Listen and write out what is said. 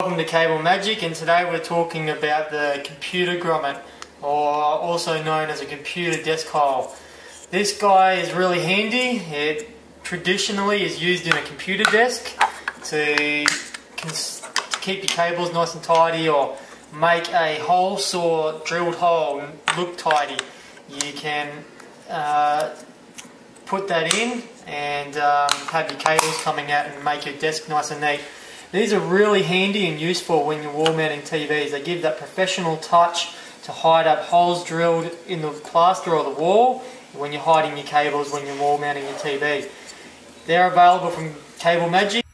welcome to Cable Magic and today we're talking about the computer grommet or also known as a computer desk hole. This guy is really handy. It traditionally is used in a computer desk to, to keep your cables nice and tidy or make a hole saw drilled hole look tidy. You can uh, put that in and um, have your cables coming out and make your desk nice and neat. These are really handy and useful when you're wall mounting TVs. They give that professional touch to hide up holes drilled in the plaster or the wall when you're hiding your cables when you're wall mounting your TV. They're available from Cable Magic.